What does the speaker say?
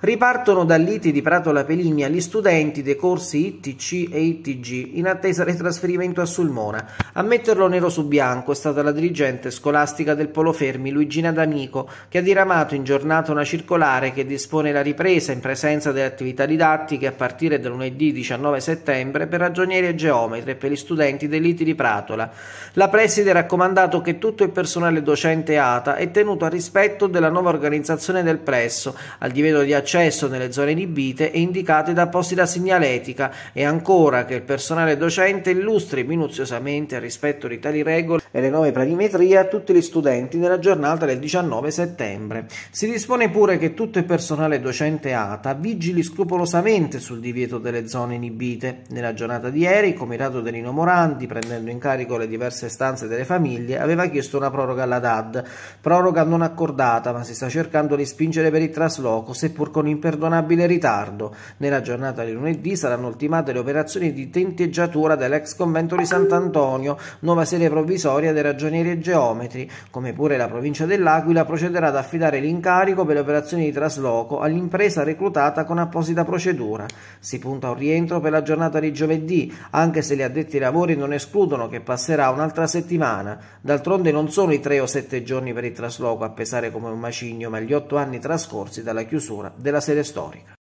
Ripartono dall'ITI di Pratola Peligna gli studenti dei corsi ITC e ITG in attesa del trasferimento a Sulmona. A metterlo nero su bianco è stata la dirigente scolastica del Polo Fermi, Luigina D'Amico, che ha diramato in giornata una circolare che dispone la ripresa in presenza delle attività didattiche a partire da lunedì 19 settembre per ragionieri e geometri e per gli studenti dell'ITI di Pratola. La preside ha raccomandato che tutto il personale docente ATA è tenuto al rispetto della nuova organizzazione del plesso, al divieto di accesso accesso nelle zone inibite e indicate da apposita segnaletica e ancora che il personale docente illustri minuziosamente rispetto di tali regole e le nuove planimetrie a tutti gli studenti nella giornata del 19 settembre. Si dispone pure che tutto il personale docente ATA vigili scrupolosamente sul divieto delle zone inibite. Nella giornata di ieri il comitato di Nino Morandi, prendendo in carico le diverse stanze delle famiglie, aveva chiesto una proroga alla DAD, proroga non accordata ma si sta cercando di spingere per il trasloco, seppur con imperdonabile ritardo. Nella giornata di lunedì saranno ultimate le operazioni di tenteggiatura dell'ex convento di Sant'Antonio, nuova sede provvisoria dei ragionieri e geometri, come pure la provincia dell'Aquila procederà ad affidare l'incarico per le operazioni di trasloco all'impresa reclutata con apposita procedura. Si punta un rientro per la giornata di giovedì, anche se gli addetti ai lavori non escludono che passerà un'altra settimana. D'altronde non sono i tre o sette giorni per il trasloco a pesare come un macigno, ma gli otto anni trascorsi dalla chiusura della sede storica.